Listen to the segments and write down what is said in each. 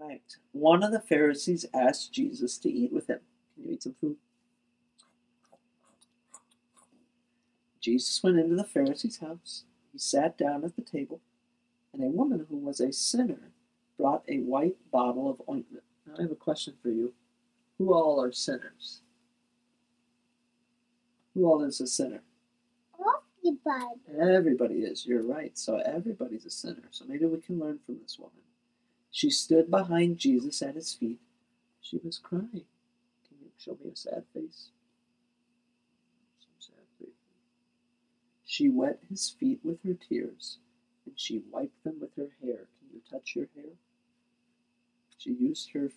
Right. One of the Pharisees asked Jesus to eat with him. Can you eat some food? Jesus went into the Pharisee's house. He sat down at the table, and a woman who was a sinner brought a white bottle of ointment. Now, I have a question for you. Who all are sinners? Who all is a sinner? Everybody. Everybody is. You're right. So everybody's a sinner. So maybe we can learn from this woman. She stood behind Jesus at his feet. She was crying. Can you show me a sad face? Some sad face. She wet his feet with her tears, and she wiped them with her hair. Can you touch your hair? She used her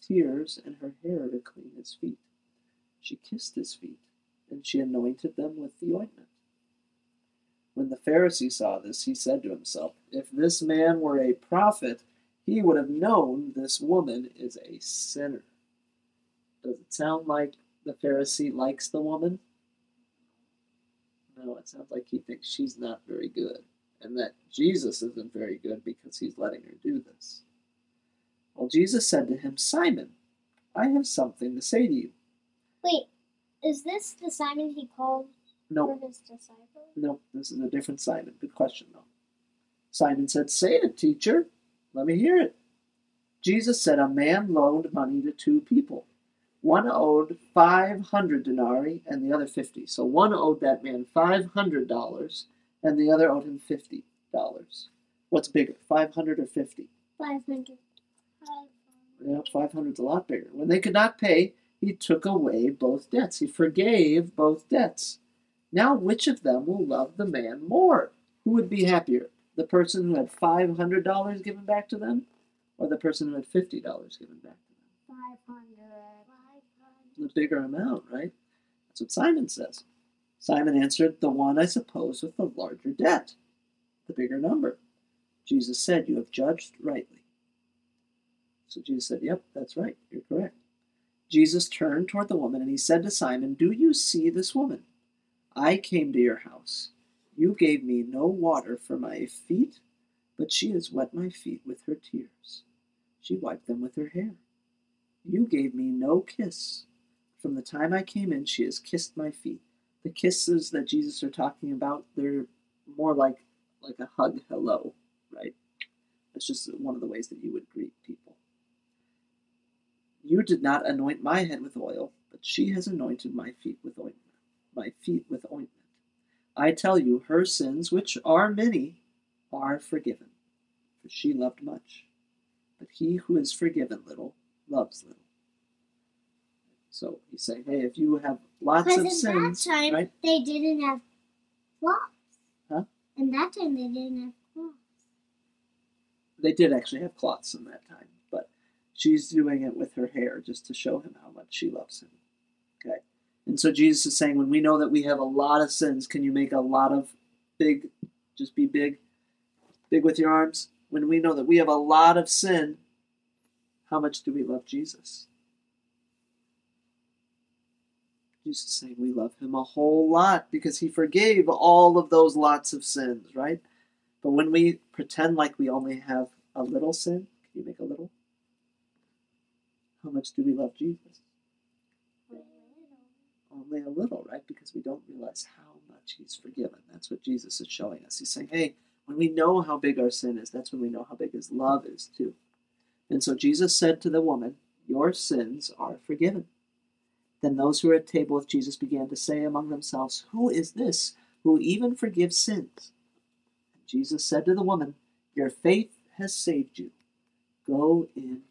tears and her hair to clean his feet. She kissed his feet, and she anointed them with the ointment. When the Pharisee saw this, he said to himself, If this man were a prophet, he would have known this woman is a sinner. Does it sound like the Pharisee likes the woman? No, it sounds like he thinks she's not very good, and that Jesus isn't very good because he's letting her do this. Well, Jesus said to him, Simon, I have something to say to you. Wait, is this the Simon he called No, for his disciples? no, this is a different Simon. Good question, though. Simon said, Say it, teacher. Let me hear it. Jesus said, A man loaned money to two people. One owed 500 denarii and the other 50. So one owed that man $500 and the other owed him $50. What's bigger, 500 or 50? 500. Yeah, 500 is a lot bigger. When they could not pay, he took away both debts. He forgave both debts. Now, which of them will love the man more? Who would be happier? The person who had $500 given back to them or the person who had $50 given back to them? 500. The bigger amount, right? That's what Simon says. Simon answered, The one, I suppose, with the larger debt, the bigger number. Jesus said, You have judged rightly. So Jesus said, Yep, that's right. You're correct. Jesus turned toward the woman and he said to Simon, Do you see this woman? I came to your house. You gave me no water for my feet, but she has wet my feet with her tears. She wiped them with her hair. You gave me no kiss. From the time I came in, she has kissed my feet. The kisses that Jesus are talking about, they're more like like a hug hello, right? That's just one of the ways that you would greet people. You did not anoint my head with oil, but she has anointed my feet with ointment. My feet with ointment. I tell you, her sins, which are many, are forgiven, for she loved much. But he who is forgiven little loves little. So he's saying, hey, if you have lots of in sins, that time, right? they didn't have cloths. Huh? In that time, they didn't have cloths. They did actually have cloths in that time, but she's doing it with her hair just to show him how much she loves him. Okay. And so Jesus is saying, when we know that we have a lot of sins, can you make a lot of big, just be big, big with your arms? When we know that we have a lot of sin, how much do we love Jesus? Jesus is saying we love him a whole lot because he forgave all of those lots of sins, right? But when we pretend like we only have a little sin, can you make a little? How much do we love Jesus? Only a little, right? Because we don't realize how much he's forgiven. That's what Jesus is showing us. He's saying, hey, when we know how big our sin is, that's when we know how big his love is, too. And so Jesus said to the woman, Your sins are forgiven. Then those who were at table with Jesus began to say among themselves, Who is this who even forgives sins? And Jesus said to the woman, Your faith has saved you. Go in